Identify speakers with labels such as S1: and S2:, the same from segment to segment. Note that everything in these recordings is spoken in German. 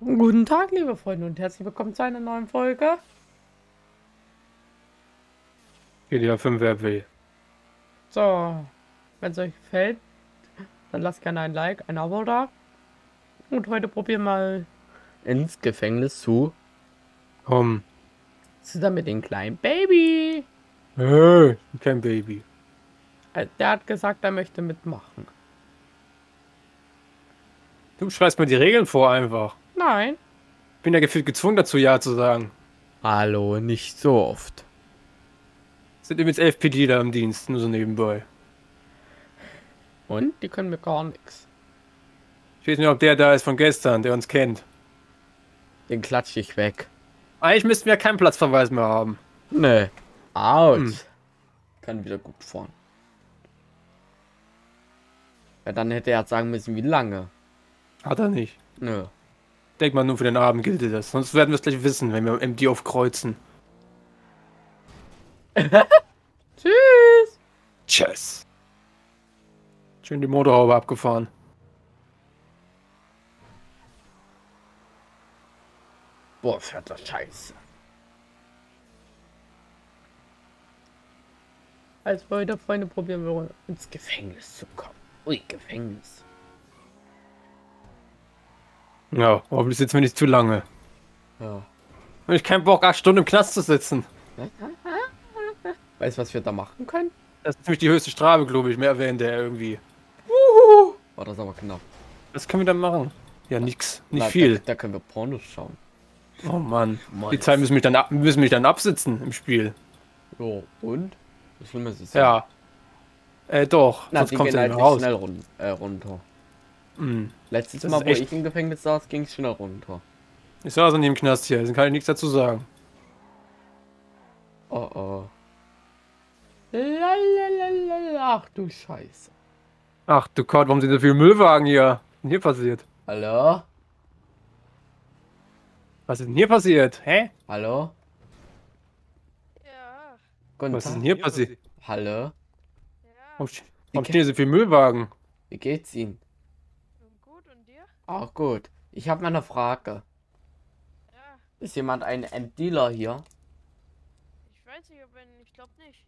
S1: Guten Tag, liebe Freunde, und herzlich willkommen zu einer neuen Folge.
S2: GTA 5 wer will.
S1: So, wenn es euch gefällt, dann lasst gerne ein Like, ein Abo da. Und heute probieren wir mal ins Gefängnis zu.
S2: Komm.
S1: Zusammen mit dem kleinen Baby.
S2: Hey, kein Baby.
S1: Äh, Der hat gesagt, er möchte mitmachen.
S2: Du schreibst mir die Regeln vor einfach.
S1: Nein.
S2: Bin ja gefühlt gezwungen dazu, Ja zu sagen.
S1: Hallo, nicht so oft.
S2: Sind übrigens elf PD da im Dienst, nur so nebenbei.
S1: Und die können mir gar nichts.
S2: Ich weiß nicht, ob der da ist von gestern, der uns kennt.
S1: Den klatsche ich weg.
S2: Eigentlich müssten wir keinen Platzverweis mehr haben.
S1: Nee. Out.
S2: Hm.
S1: Kann wieder gut fahren. Ja, dann hätte er sagen müssen, wie lange.
S2: Hat er nicht.
S1: Nö.
S2: Denk mal, nur für den Abend gilt das. Sonst werden wir es gleich wissen, wenn wir MD aufkreuzen.
S1: Tschüss.
S2: Tschüss. Schön die Motorhaube abgefahren.
S1: Boah, fährt das scheiße. Als heute, Freunde, probieren wir ins Gefängnis zu kommen. Ui, Gefängnis.
S2: Ja, hoffentlich sitzen wir nicht zu lange.
S1: Ja.
S2: Hab ich keinen Bock, acht Stunden im Knast zu sitzen.
S1: Weißt du, was wir da machen können?
S2: Das ist nämlich die höchste Strafe, glaube ich. Mehr erwähnt er irgendwie.
S1: War das aber knapp.
S2: Was können wir dann machen? Ja, nix. Nicht
S1: Na,
S2: viel.
S1: Da, da können wir Pornos schauen.
S2: Oh Mann.
S1: Mann,
S2: Die Zeit müssen mich dann ab, müssen mich dann absitzen im Spiel.
S1: Jo, und? Das Schlimme ist es
S2: Ja. Äh, doch.
S1: Na,
S2: Sonst kommt er
S1: halt
S2: raus.
S1: schnell run äh, runter.
S2: Hm.
S1: Letztes
S2: Das
S1: Mal,
S2: ist
S1: wo
S2: echt-
S1: ich im Gefängnis saß, ging es schnell runter.
S2: Ich saß in dem Knast hier. Deswegen kann ich nichts dazu sagen.
S1: Oh oh. Lalalala. Ach du Scheiße.
S2: Ach du Gott, warum sind so viele Müllwagen hier? Was ist denn hier passiert?
S1: Hallo?
S2: Was ist denn hier passiert? Hä?
S1: Hallo?
S3: Ja,
S1: Guten
S2: Was ist
S1: Tag.
S2: denn hier passiert?
S1: Hallo?
S3: ja,
S2: Warum, warum stehen hier so viele Müllwagen?
S1: Wie geht's Ihnen?
S3: Und gut.
S1: Ich habe mal eine Frage.
S3: Ja,
S1: Ist jemand ein, ein Dealer hier?
S3: ich weiß nicht, ob ein, ich glaube nicht.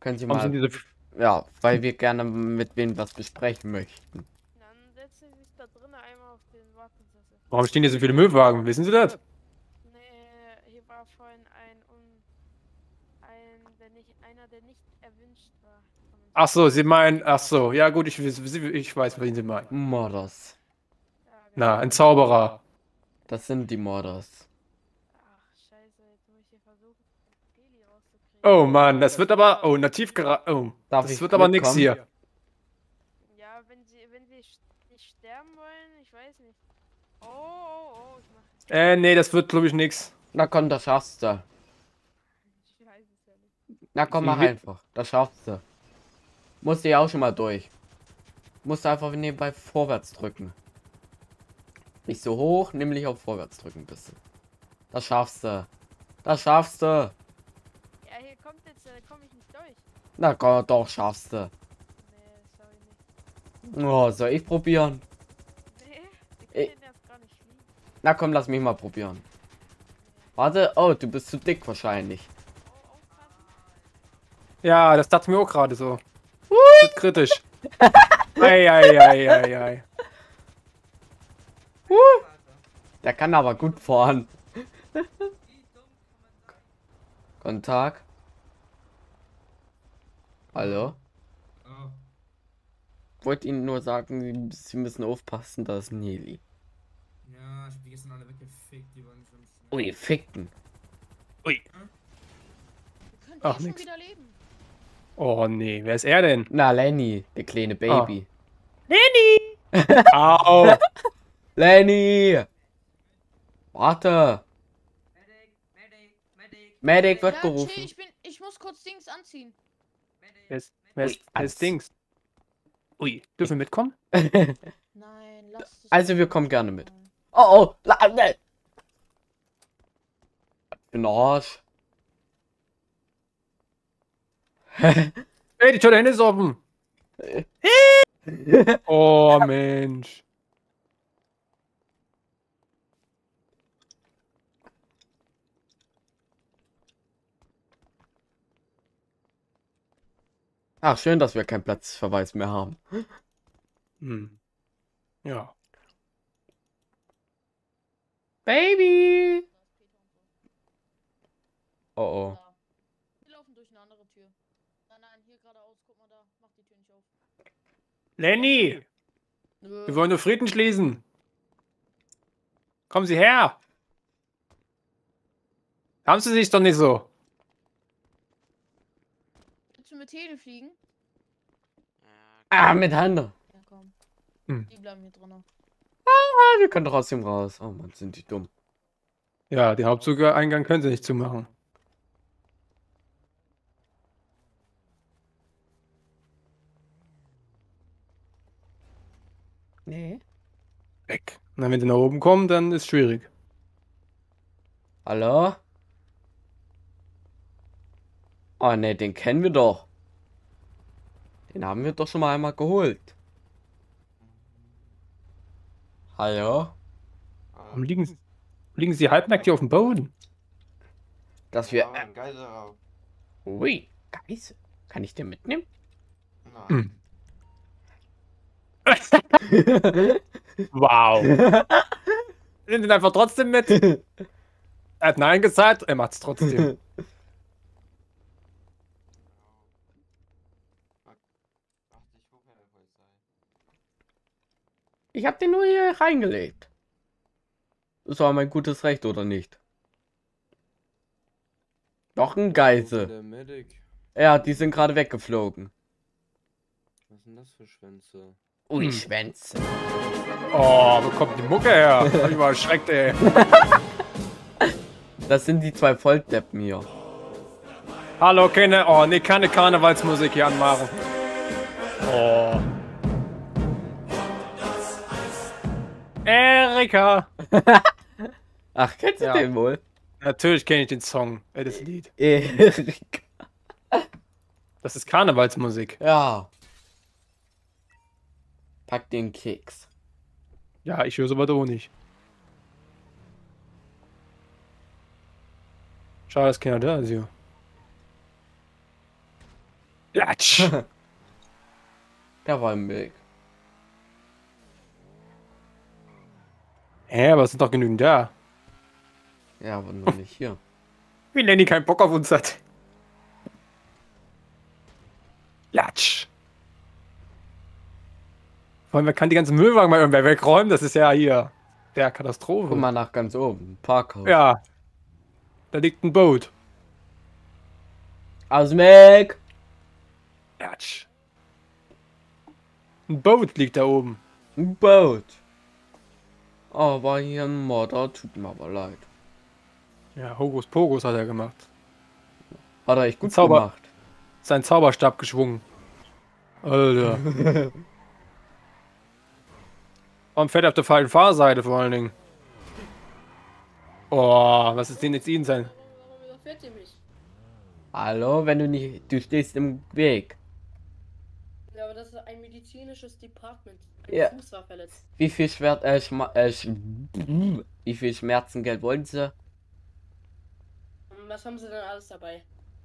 S1: Können Sie mal.
S2: diese...
S1: Ja, weil wir gerne mit wem was besprechen möchten.
S3: Dann setzen Sie sich da drinnen einmal auf den Wartensessel.
S2: Warum stehen hier so viele Müllwagen? Wissen Sie das?
S3: Nee, hier war vorhin ein, un, ein, der nicht, einer, der nicht erwünscht war.
S2: Ach so, Sie meinen... Ach so, ja gut, ich, ich weiß, wen Sie meinen.
S1: Morders.
S2: Na, ein Zauberer.
S1: Das sind die Morders.
S3: Ach, scheiße, jetzt muss ich hier versuchen, Deli rauszukriegen.
S2: Oh Mann, das wird aber... Oh, nativ geraten. Oh,
S1: Darf
S2: das
S1: ich
S2: wird aber nix
S1: mitkommen?
S2: hier.
S3: Ja, wenn Sie, wenn Sie nicht sterben wollen, ich weiß nicht. Oh, oh, oh, ich mach,
S2: Äh, nee, das wird, glaube ich, nix.
S1: Na komm, das schaffst du.
S3: ich weiß es ja nicht.
S1: Na komm, mach einfach. Das schaffst du. Musst du ja auch schon mal durch. Musst du einfach nebenbei vorwärts drücken. Nicht so hoch, nämlich auf vorwärts drücken ein bisschen. Das schaffst du. Das schaffst du.
S3: Ja, hier kommt jetzt, äh, komme ich nicht durch.
S1: Na komm, doch, schaffst du.
S3: Nee, sorry nicht.
S1: Oh, soll ich probieren?
S3: Nee, ich
S1: Ey.
S3: kann den erst gar nicht fliegen.
S1: Na komm, lass mich mal probieren. Warte, oh, du bist zu dick wahrscheinlich.
S3: Oh.
S2: Ja, das dachte ich mir auch gerade so. Das wird kritisch. ei, ei, ei, ei, ei.
S1: Der kann aber gut fahren. Guten Tag. Hallo?
S4: Oh,
S1: Wollte Ihnen nur sagen, Sie- müssen aufpassen, da ist ein Heli.
S4: ja, ich hab die gestern alle weggefickt, die waren schon.
S1: Ui, ficken.
S2: Ui.
S3: Wir können
S2: Ach,
S3: schon
S2: nix.
S3: wieder leben.
S2: Oh nee, wer ist er denn?
S1: Na, Lenny, der kleine Baby.
S2: Au!
S1: Lenny! Warte!
S4: Medic, Medic, Medic.
S1: Medic wird
S3: ja,
S1: gerufen.
S3: chill, ich bin, ich muss kurz Dings anziehen.
S2: Wer ist, wer ist, wer ist Dings? Ui, dürfen wir mitkommen?
S3: Nein, lass.
S1: Also, wir kommen gerne mit. Oh, oh, la, ne. Ich bin der Arsch.
S2: Ey, die Toilette ist offen! Oh Mensch.
S1: Ach, schön, dass wir keinen Platzverweis mehr haben.
S2: Hm. Ja.
S1: Baby! Oh oh.
S5: Wir laufen durch eine andere Tür. Nein, nein, hier geradeaus. Guck mal da. Mach die Tür nicht auf.
S2: Lenny! Wir wollen nur Frieden schließen. Kommen Sie her! Haben Sie sich doch nicht so.
S5: Willst du mit Tele fliegen?
S1: Ah, mit Hand.
S5: Ja, komm.
S2: Hm.
S5: Die bleiben hier drinnen.
S1: Ah, wir können trotzdem raus. Oh Mann, sind die dumm.
S2: Ja, den Hauptzugaeingang können Sie nicht zumachen.
S1: Nee.
S2: Weg. Na, wenn Sie nach oben kommen, dann ist schwierig.
S1: Hallo? Oh ne, den kennen wir doch. Den haben wir doch schon mal einmal geholt. Hallo?
S2: Warum liegen, Sie- liegen Sie halbnackt hier auf dem Boden?
S1: Dass wir.
S6: Ein Geiselraub.
S1: Ui, Geißel. Kann ich den mitnehmen?
S6: Nein.
S2: Hm. Wow. Nehmen den einfach trotzdem mit. Er hat Nein gesagt, er macht's trotzdem.
S6: Ach, ich rufe ja der Polizei.
S1: Ich hab den nur hier reingelegt. Das war mein gutes Recht, oder nicht? Doch ein Geisel.
S7: Medic.
S1: Ja, die sind gerade weggeflogen.
S7: Was sind das für Schwänze?
S1: Ui,
S2: Hm.
S1: Schwänze.
S2: Oh, wo kommt die Mucke her? Hab ich mal erschreckt, ey.
S1: Das sind die zwei Volldeppen hier.
S2: Hallo, keine, oh, nee, keine Karnevalsmusik hier anmachen. Oh. Erika.
S1: Ach, kennst du
S2: Ja.
S1: den wohl?
S2: Natürlich kenne ich den Song, äh, das Lied.
S1: Erik.
S2: Das ist Karnevalsmusik.
S1: Ja. Pack den Keks.
S2: Ja, ich höre sowas auch nicht. Schade, dass keiner da ist hier. Latsch!
S1: Der war im Weg.
S2: Hä, aber es sind doch genügend da.
S1: Ja, aber nur nicht hier.
S2: Wie Lenny keinen Bock auf uns hat. Latsch! Vor allem, wer kann die ganzen Müllwagen mal irgendwer wegräumen? Das ist ja hier der Katastrophe.
S1: Guck mal nach ganz oben. Parkhaus.
S2: Ja. Da liegt ein Boot.
S1: Aus.
S2: Latsch. Ein Boot liegt da oben.
S1: Ein Boot. Oh, war hier ein Mörder. Tut mir aber leid.
S2: Ja, Hokus Pokus hat er gemacht.
S1: Hat er echt gut
S2: Zauber-
S1: gemacht.
S2: Sein Zauberstab geschwungen. Alter. Warum fährt er auf der falschen Fahrseite vor allen Dingen? Oh, was ist denn jetzt Ihnen sein?
S5: Warum überfährt ihr mich?
S1: Hallo, wenn du nicht. Du stehst im Weg.
S5: Ja, aber das ist ein medizinisches Department.
S1: Ja.
S5: Fuß war verletzt.
S1: Wie viel Schwert. Äh, Schma äh, Sch Wie viel Schmerzengeld wollen sie?
S5: Was haben sie denn alles dabei?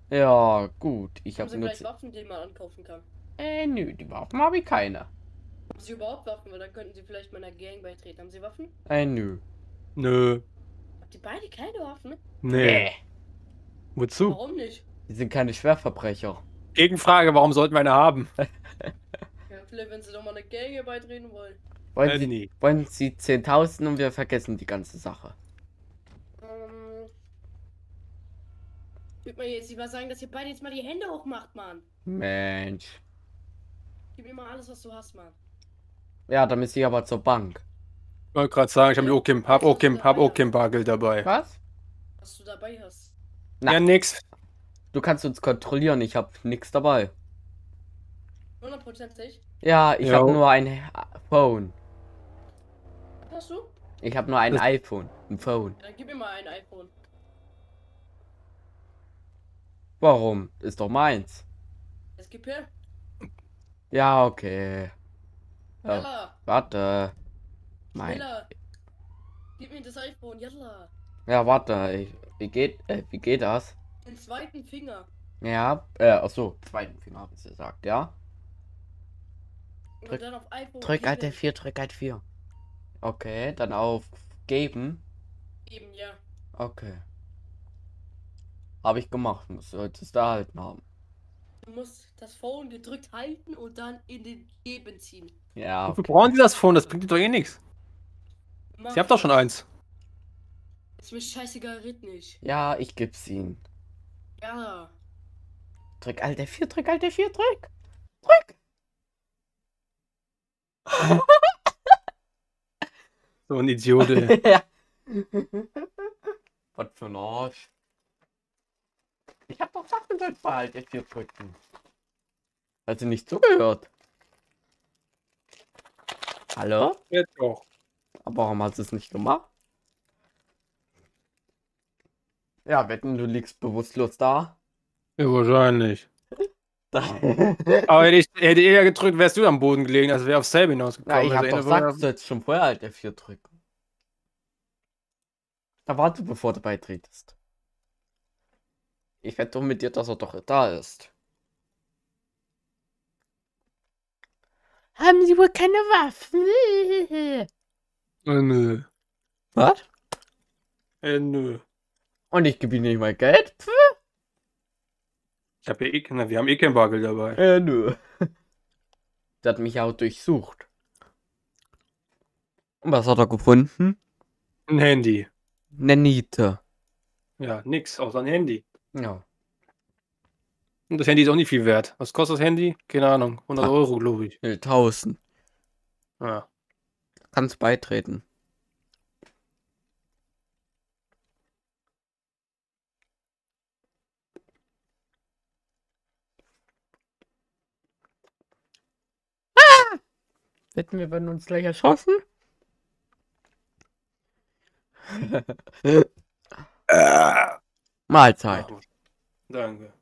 S1: Ja, gut. Ich
S5: Haben
S1: habe
S5: sie
S1: nur.
S5: gleich
S1: z-
S5: Waffen, die man ankaufen kann?
S1: Äh, nö, die Waffen habe ich keine.
S5: Haben sie überhaupt Waffen? Weil dann könnten sie vielleicht meiner Gang beitreten. Haben sie Waffen?
S1: Äh, nö.
S2: Nö.
S5: Habt ihr beide keine Waffen?
S2: Nee.
S1: Äh,
S2: Wozu?
S5: Warum nicht?
S1: die sind keine Schwerverbrecher.
S2: Gegenfrage, warum sollten wir eine haben?
S5: Vielleicht, wenn sie doch mal einer Gang hier beitreten wollen.
S1: Wollen,
S2: Äh,
S1: sie,
S2: nie.
S1: wollen sie 10.000 und wir vergessen die ganze Sache.
S5: Ähm. Ich würde mal jetzt lieber sagen, dass ihr beide jetzt mal die Hände hochmacht, Mann.
S1: Mensch.
S5: Gib mir mal alles, was du hast, Mann.
S1: Ja, dann müsste ich aber zur Bank.
S2: Ich wollte gerade sagen, ich habe auch kein, hab auch kein, hab auch kein Bargeld dabei.
S1: Was?
S5: Was du dabei hast.
S1: Na.
S2: Ja, nix.
S1: Du kannst uns kontrollieren, ich habe nichts dabei.
S5: Hundertprozentig.
S1: Ja, ich habe nur ein Phone.
S5: Was hast du?
S1: Ich habe nur ein
S2: Das-
S1: iPhone. Ein Phone.
S5: Dann gib mir mal ein iPhone.
S1: Warum? Ist doch meins.
S5: Es gib her.
S1: Ja, okay. Ja,
S5: Jalla.
S1: warte. Mein.
S5: Schneller. Gib mir das iPhone. Jalla.
S1: Ja, warte. Ich, wie geht, äh, wie geht das?
S5: Den zweiten Finger.
S1: Ja, äh, achso, zweiten Finger haben sie gesagt, ja. Drück-
S5: dann auf iPhone.
S1: Drück Alt
S5: geben.
S1: F4, drück Alt 4. Okay, dann auf geben.
S5: Eben, ja.
S1: Okay. Habe ich gemacht, solltest du erhalten haben.
S5: Du musst das Phone gedrückt halten und dann in den Geben ziehen.
S1: Ja,
S2: Wofür brauchen die das Phone? Das bringt dir doch eh nichts.
S5: Mach
S2: Sie habt doch schon eins.
S5: Ist mir scheißegal, red nicht.
S1: ja, ich geb's ihnen.
S5: Ja.
S1: Drück Alt F4, drück Alt F4, drück. Drück.
S2: So ein Idiot, ey.
S1: ja. Was für ein Arsch. Ich hab doch gesagt, du sollst bei Alt F4 drücken. Hast du nicht zugehört? Hallo?
S2: Jetzt doch.
S1: Aber warum hast du es nicht gemacht? Ja, wetten, du liegst bewusstlos da.
S2: Ja, wahrscheinlich. Aber hätte ich, hätte ich eher gedrückt, wärst du am Boden gelegen, also wäre aufs selbe hinausgekommen.
S1: Ja, ich hab
S2: Also
S1: doch
S2: eine
S1: gesagt, du sollst schon vorher Alt F4 drücken. Da warte, bevor du beitretest. Ich wette doch mit dir, dass er doch da ist. Haben Sie wohl keine Waffen?
S2: Äh, nö.
S1: Was?
S2: Äh, nö.
S1: Und ich gebe ihm nicht mal Geld? Pff,
S2: Ich hab ja eh, na, wir haben eh kein Bargeld dabei.
S1: äh, nö. Der hat mich auch durchsucht. Und was hat er gefunden?
S2: Ein Handy.
S1: Eine Niete.
S2: Ja, nix, außer ein Handy.
S1: Ja.
S2: Und das Handy ist auch nicht viel wert. Was kostet das Handy? Keine Ahnung. 100
S1: Ah.
S2: Euro, glaube ich.
S1: 1000.
S2: Ja.
S1: Kannst beitreten. Wetten, wir werden uns gleich erschossen? Mahlzeit.
S2: Danke.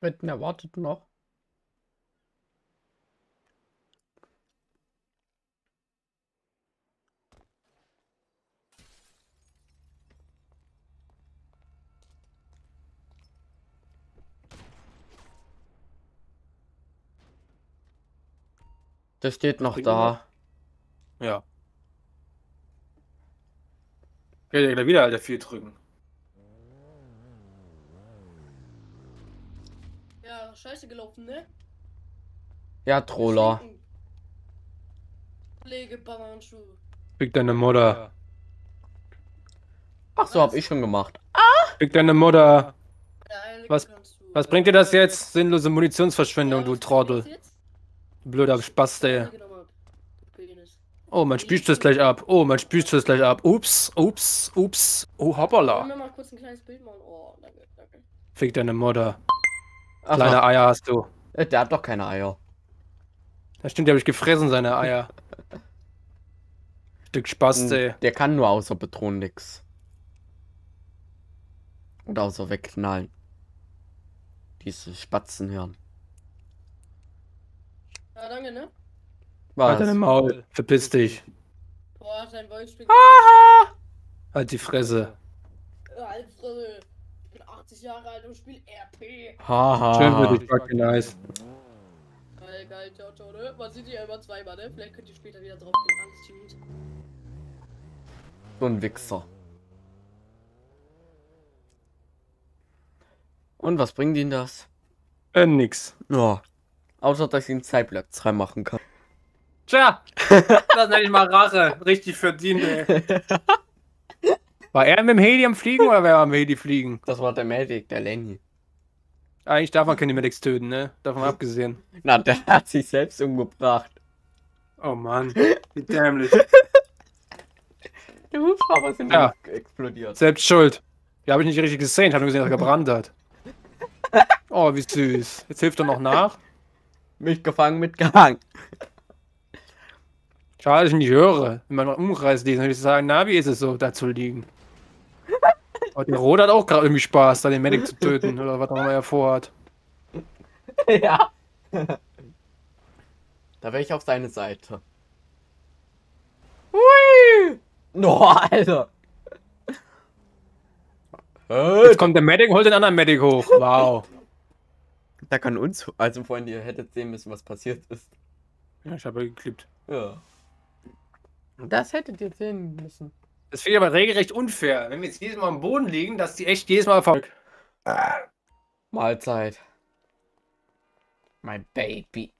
S1: Wetten, er wartet noch. Der steht noch da.
S2: Ja. Ich werde ja gleich wieder Alter 4 drücken.
S5: Ja, scheiße gelaufen, ne?
S1: Ja, Troller.
S5: Kollege Bauernschuh.
S2: Fick deine Mutter.
S1: Ach so, hab ich schon gemacht.
S2: Fick deine Mutter. Was-. Was bringt dir das jetzt? Sinnlose Munitionsverschwendung,
S5: Ja,
S2: du
S5: was bringt
S2: Trottel.
S5: dir das jetzt?
S2: Du blöder Spaß,
S5: nochmal. Penis.
S2: Oh, mein Spülschuss gleich ab. Oh, mein Spülschuss gleich ab. Ups, ups, ups. Oh, hoppala.
S5: wir mal kurz ein kleines Bild machen? Oh, danke, danke.
S2: Fick deine Mutter. Kleine Eier hast du.
S1: äh, der hat doch keine Eier.
S2: Das stimmt, die habe ich gefressen, seine Eier. Stück Spaß, ey.
S1: Der kann nur außer Beton nix. Und außer wegknallen. Diese Spatzenhirn.
S5: Ja, danke, ne?
S2: Halt deine
S1: Was?
S2: Maul. Verpiss dich.
S5: Boah, sein Wolf spielt.
S2: Halt die Fresse.
S5: Alfred, ich bin 80 Jahre alt und spiele RP.
S1: Haha.
S2: Schön für dich, fucking nice.
S5: Geil, geil, ciao, ciao, ne? Man sieht ja immer zweimal, ne? Vielleicht könnt ihr später wieder drauf gehen. Alles gut.
S1: So ein Wichser. Und was bringt ihn das?
S2: Äh, nix.
S1: Ja. Außer, dass ich einen Zeitplatz reinmachen kann.
S2: Tja, das nenne ich mal Rache. Richtig verdient, ey. War er mit dem Heli am Fliegen oder wer war am Heli fliegen?
S1: Das war der Medic, der Lenny.
S2: Eigentlich darf man keine Medics töten, ne? Davon abgesehen.
S1: Na, der hat sich selbst umgebracht.
S2: Oh Mann, wie dämlich.
S1: Der Hubschrauber ist in
S2: Ja.
S1: ja. explodiert.
S2: Selbst schuld. Die habe ich nicht richtig gesehen. Ich habe nur gesehen, dass er gebrannt hat. Oh, wie süß. Jetzt hilft er noch nach.
S1: Mich gefangen, mitgehangen.
S2: Schade, dass ich nicht höre. Wenn man Umkreis liest, dann würde ich sagen, na, wie ist es so, da zu liegen? Aber der Rot hat auch gerade irgendwie Spaß, da den Medic zu töten, oder was auch immer er vorhat.
S1: ja. Da wäre ich auf seine Seite. Hui! No, Alter.
S2: Jetzt kommt der Medic und holt den anderen Medic hoch. Wow.
S1: Da kann uns, also Freunde, ihr hättet sehen müssen, was passiert ist.
S2: Ja, ich habe geklippt.
S1: Ja. Das hättet ihr sehen müssen.
S2: Das finde ich aber regelrecht unfair. Wenn wir jetzt jedes Mal am Boden liegen, dass die echt jedes Mal Erfolg.
S1: Mahlzeit. Mein Baby.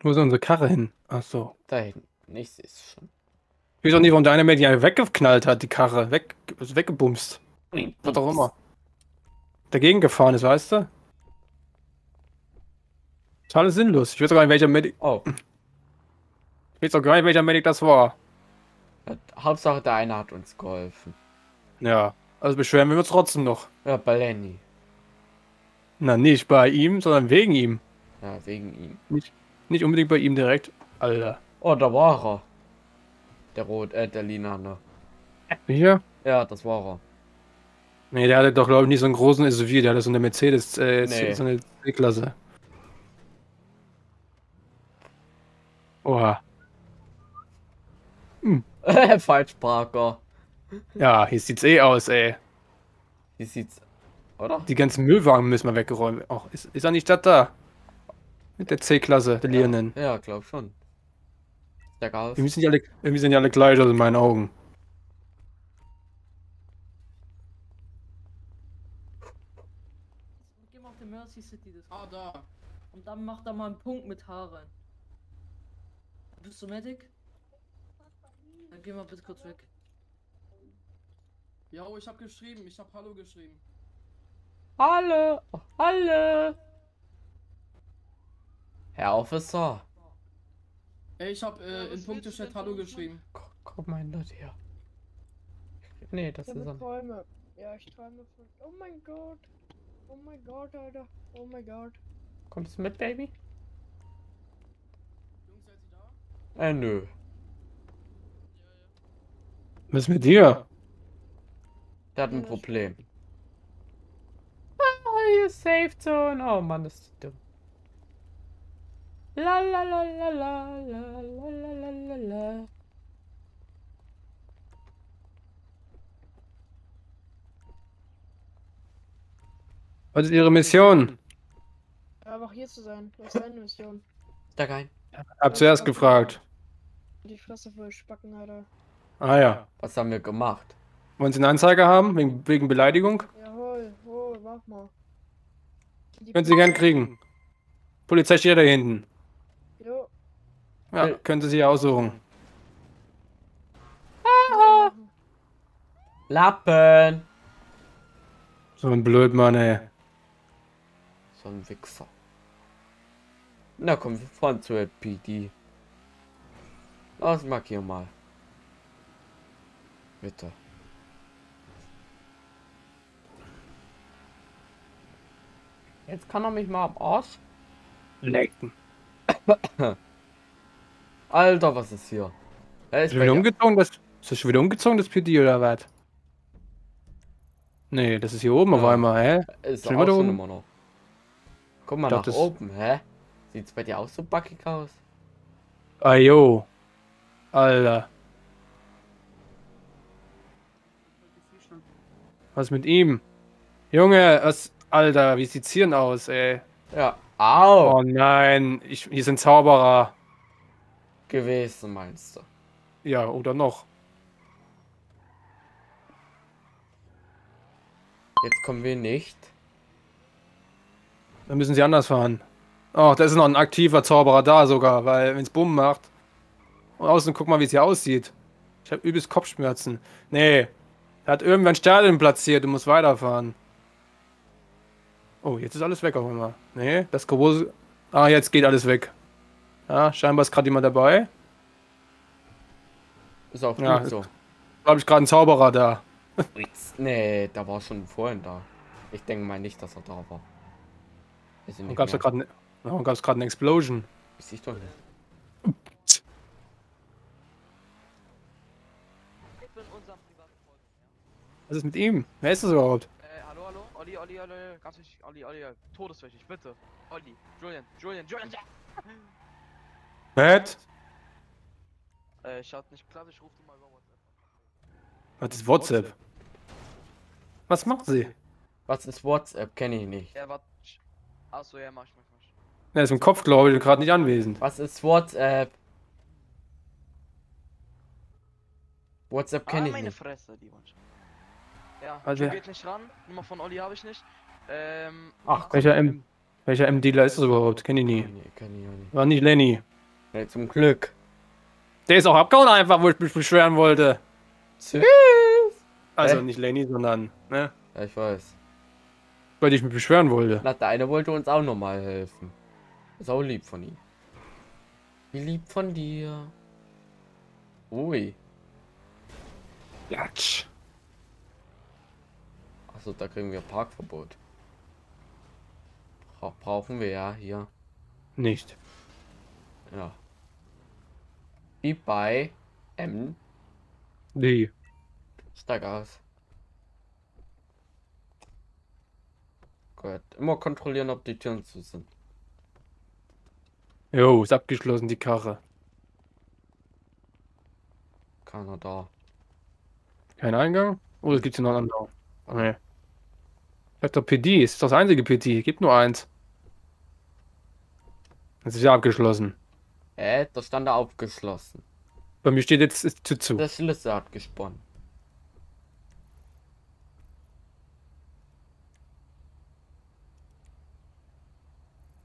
S2: Wo ist unsere Karre hin? Ach so.
S1: Da hinten. Ich sehe es schon.
S2: Ich weiß auch nicht, warum der eine Medic einfach weggeknallt hat, die Karre. Weg, ist weggebumst. Was auch immer. Dagegen gefahren ist, weißt du? Total sinnlos. Ich weiß gar nicht, welcher Medic.
S1: Oh.
S2: Ich weiß auch gar nicht, welcher Medic das war.
S1: Hauptsache der eine hat uns geholfen.
S2: Ja. Also beschweren wir uns trotzdem noch.
S1: Ja, bei Lenny.
S2: Na, nicht bei ihm, sondern wegen ihm.
S1: Ja, wegen ihm.
S2: Nicht unbedingt bei ihm direkt. Alter.
S1: Oh, da war er. Der Rot, äh, der Lina, ne?
S2: Hier?
S1: Ja, das war er.
S2: Nee, der hatte doch, glaube ich, nicht so einen großen SUV. Der hatte so eine Mercedes, äh,
S1: Nee.
S2: so eine C-Klasse. Oha.
S1: Falschparker.
S2: Ja, hier sieht's eh aus, ey.
S1: Wie sieht's. Oder?
S2: Die ganzen Müllwagen müssen wir weggeräumt. Ach, ist, ist er nicht das da? Mit der C-Klasse, der Liernen.
S1: Ja, glaub schon. Der Gas.
S2: Irgendwie sind die alle, irgendwie sind die alle gleich aus in meinen Augen.
S8: Geh mal auf der Mercy City das
S5: Ah, da.
S8: Und dann macht er mal einen Punkt mit Haaren. Bist du Medic? Dann geh mal bitte kurz weg.
S5: Jo, ich hab geschrieben. Ich hab Hallo geschrieben.
S1: Hallo! Hallo! Herr Officer.
S5: Ey, ich hab äh,
S8: Ja, willst
S5: Punktechat Hallo geschrieben.
S1: Komm, komm mein Leute her. Nee, das
S3: Ich
S1: ist er.
S3: Träume. Ja, ich träume von. Oh mein Gott. Oh mein Gott, Alter. Oh mein Gott.
S1: Kommst du mit, Baby?
S5: Jungs, seid ihr da?
S1: Äh, nö.
S2: Was ist mit dir?
S1: Der hat ein
S3: das
S1: Problem. Ah, hier ist Safe Zone. Oh Mann, ist die dumm. La la la la la la la la la la la.
S2: Was ist ihre Mission?
S3: Einfach hier zu sein. Das ist deine Mission.
S1: Da rein.
S2: Hab zuerst gefragt.
S3: Die Fresse voll spacken, Alter.
S2: Ah ja.
S1: Was haben wir gemacht?
S2: Wollen Sie eine Anzeige haben? Wegen, wegen Beleidigung?
S3: Jawohl, hol, mach mal. Die
S2: Können Sie gern kriegen. Polizei steht da hinten.
S3: Jo.
S2: Ja,
S1: Äh.
S2: können Sie sich aussuchen.
S3: machen.
S1: Lappen!
S2: So ein Blödmann, ey.
S1: So ein Wichser. Na komm, wir fahren zur LPD. Los, markier mal. Bitte. Jetzt kann er mich mal am Arsch.
S2: Lecken.
S1: Alter, was ist hier? Er
S2: Ist
S1: ist
S2: schon wieder umgezogen, das. Ist das schon wieder umgezogen, das PD oder was? Nee, das ist hier oben auf
S1: Ja.
S2: einmal, hä?
S1: Ist
S2: Sind
S1: auch
S2: wir da
S1: schon
S2: oben?
S1: immer noch. Guck mal
S2: Ich
S1: nach
S2: das-
S1: oben, hä? Sieht's bei dir auch so backig aus?
S2: Ah, jo. Alter. Was mit ihm? Junge, was. Alter, wie sieht's hier aus, ey?
S1: Ja. Au!
S2: Oh nein, ich, hier sind Zauberer.
S1: Gewesen, meinst du?
S2: Ja, oder noch.
S1: Jetzt kommen wir nicht.
S2: Dann müssen sie anders fahren. Oh, da ist noch ein aktiver Zauberer da sogar, weil wenn's Bumm macht. Und außen guck mal, wie es hier aussieht. Ich habe übelst Kopfschmerzen. Nee. Er hat irgendwann Stadion platziert und muss weiterfahren. Oh, jetzt ist alles weg auf einmal. Nee, das große. Ah, jetzt geht alles weg. Ja, scheinbar ist gerade jemand dabei.
S1: Ist auch
S2: Ja,
S1: gut so.
S2: Glaube ich gerade ein Zauberer da.
S1: Nee, da war schon vorhin da. Ich denke mal nicht, dass er da war. Ist
S2: Und
S1: nicht
S2: gab's da
S1: mehr.
S2: Gerade ne, warum gab's gerade eine Explosion?
S1: Doch nicht.
S9: Ich bin unser privater Freund.
S2: Was ist mit ihm? Wer ist das überhaupt?
S9: Äh, hallo, hallo? Olli, Olli, Olli, ganz wichtig. Olli, Olli, todeswichtig, bitte. Olli, Julian, Julian, Julian, ja!
S2: Matt?
S9: Äh, schaut nicht klar, ich rufe dir mal über WhatsApp.
S2: Was ist WhatsApp? Was macht sie?
S1: Was ist WhatsApp? Kenne ich nicht.
S9: Ja, warte. Achso, ja, mach ich, mach ich.
S2: Er ist im Kopf, glaube ich, gerade nicht anwesend.
S1: Was ist WhatsApp? WhatsApp kenne
S9: ah,
S1: ich
S9: meine
S1: nicht.
S9: Fresse, die Wunsch. Ja,
S2: Also-
S9: geht nicht ran. Nummer von Olli habe ich nicht. Ähm,
S1: Ach,
S2: Welcher M welcher M-Dealer ist das überhaupt? Kenn ich nie.
S1: Nee, kenn ich auch nicht.
S2: War nicht Lenny.
S1: Nee, zum Glück.
S2: Der ist auch abgehauen einfach, wo ich mich beschweren wollte.
S1: Tschüss.
S2: Also nicht Lenny, sondern, ne?
S1: Ja, ich weiß.
S2: Weil ich mich beschweren wollte.
S1: Na, der eine wollte uns auch nochmal helfen. Auch lieb von ihm. Wie lieb von dir. Ui.
S2: Klatsch.
S1: Achso, da kriegen wir Parkverbot. Bra brauchen wir ja hier.
S2: Nicht.
S1: Ja. Wie bei M.
S2: Nee.
S1: Steig aus. Gut. Immer kontrollieren, ob die Türen zu sind.
S2: Jo, ist abgeschlossen, die Karre.
S1: Keiner da.
S2: Kein Eingang? Oder gibt's hier noch einen anderen? Nee. Sagt doch PD, ist das einzige PD. Gibt nur eins. Das ist ja abgeschlossen.
S1: Äh, da stand er aufgeschlossen.
S2: Bei mir steht jetzt ist zu zu.
S1: Der Schlüssel hat gesponnen.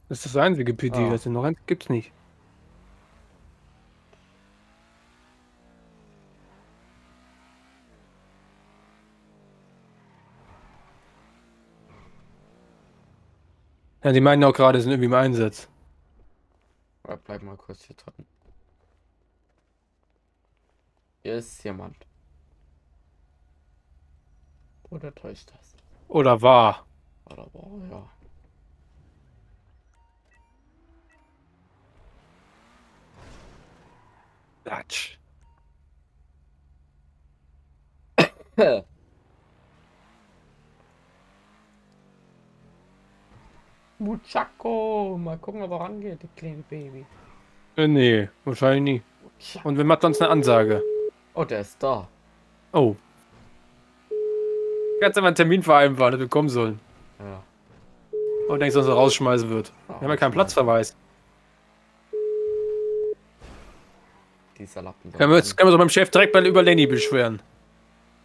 S2: Das ist das einzige PD.
S1: Ah.
S2: Das ist noch eins gibt's nicht. Ja, die meinen auch gerade, sind irgendwie im Einsatz.
S1: Oder bleib mal kurz hier drin. Hier ist jemand. Oder täuscht das?
S2: Oder war.
S1: Oder boah, ja.
S2: Klatsch.
S1: Muchaco, mal gucken, ob er rangeht, die kleine Baby.
S2: Äh, nee, wahrscheinlich nie. Und wer macht sonst eine Ansage?
S1: Oh, der ist da.
S2: Oh. Kannst du mal einen Termin vereinbaren, dass wir kommen sollen.
S1: Ja.
S2: Und denkst, dass er rausschmeißen wird. Wir haben ja keinen Platzverweis.
S1: Dieser Lappen.
S2: Können wir, jetzt, können wir so beim Chef direkt mal über Lenny beschweren.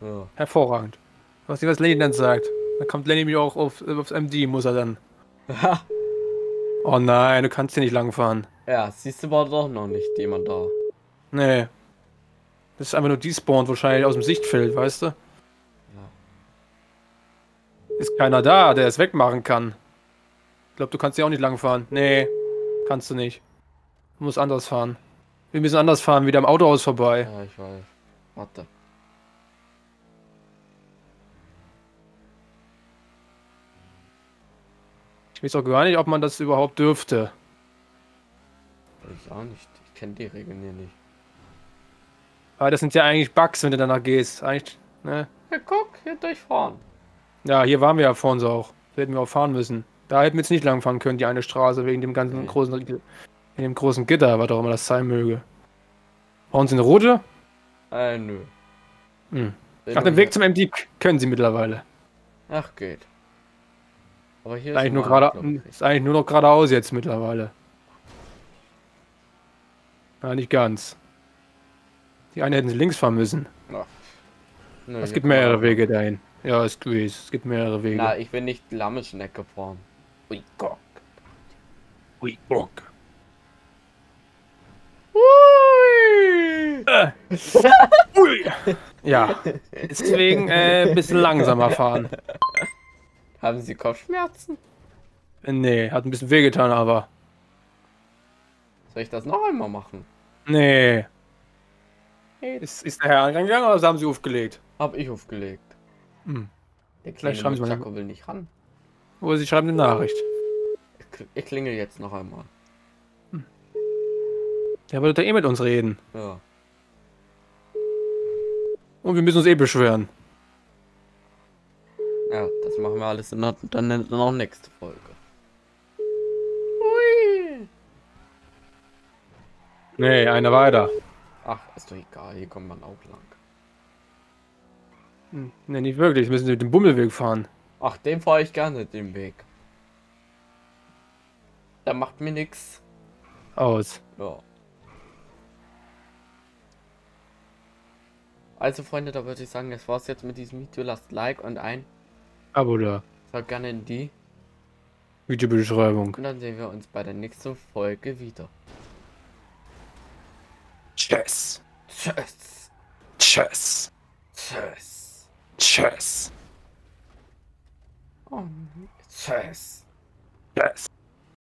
S1: Ja.
S2: Hervorragend. Was was Lenny dann sagt. Dann kommt Lenny mich auch auf, aufs MD, muss er dann. Oh nein, du kannst hier nicht langfahren.
S1: ja, siehst du, war doch noch nicht jemand da.
S2: Nee. Das ist einfach nur despawned wahrscheinlich aus dem Sichtfeld, weißt du? Ist keiner da, der es wegmachen kann. Ich glaube, du kannst hier auch nicht langfahren. Nee, kannst du nicht. Du musst anders fahren. Wir müssen anders fahren, wieder am Autohaus vorbei.
S1: Ja, ich weiß. Warte.
S2: Ich weiß auch gar nicht, ob man das überhaupt dürfte.
S1: Ich auch nicht. Ich kenne die Regeln hier nicht.
S2: Aber das sind ja eigentlich Bugs, wenn du danach gehst. Eigentlich, ne?
S1: Ja, guck, hier durchfahren.
S2: Ja, hier waren wir ja vor uns auch. Da hätten wir auch fahren müssen. Da hätten wir jetzt nicht lang fahren können, die eine Straße, wegen dem ganzen
S1: Nee.
S2: großen, wegen dem großen Gitter, was auch immer das sein möge. Brauchen Sie eine rote?
S1: Äh, nö.
S2: Hm. Den
S1: nur-
S2: Weg zum MD können Sie mittlerweile.
S1: Ach, geht. Aber hier
S2: Ist eigentlich, nur gerade, ist eigentlich nur noch geradeaus jetzt mittlerweile. Ja, nicht ganz. Die eine hätten sie links fahren müssen.
S1: Nö,
S2: es gibt mehrere Wege dahin. Ja, ist gewesen. Es gibt mehrere Wege.
S1: Na, ich will nicht Lammeschnecke fahren. Ui, Gott.
S2: Ui, Bock.
S1: Ui.
S2: Ja, deswegen äh, ein bisschen langsamer fahren.
S1: Haben Sie Kopfschmerzen?
S2: Nee, hat ein bisschen wehgetan, aber.
S1: Soll ich das noch einmal machen?
S2: Nee. Ist, ist der Herr angegangen oder haben sie aufgelegt?
S1: Hab ich aufgelegt.
S2: Hm.
S1: Der
S2: Vielleicht schreiben Sie mal eine-
S1: will nicht ran.
S2: Oder sie schreiben eine Nachricht.
S1: Ich kl- Ich klingel jetzt noch einmal.
S2: Der wollte eh mit uns reden.
S1: Ja.
S2: Und wir müssen uns eh beschweren.
S1: Ja, das machen wir alles in der, dann in der nächste Folge. Ui.
S2: Nee, einer weiter.
S1: Ach, ist doch egal, hier kommt man auch lang.
S2: Ne, nicht wirklich. Wir müssen den Bummelweg fahren.
S1: Ach, den fahre ich gerne, den Weg. Da macht mir nix.
S2: Aus.
S1: Ja. Also Freunde, da würde ich sagen, das war's jetzt mit diesem Video. Lasst Like und ein.
S2: Abo da.
S1: Schaut gerne in die.
S2: Videobeschreibung.
S1: Und dann sehen wir uns bei der nächsten Folge wieder.
S2: Tschüss.
S1: Tschüss.
S2: Tschüss.
S1: Tschüss.
S2: Tschüss.
S1: Oh, tschüss.
S2: Tschüss.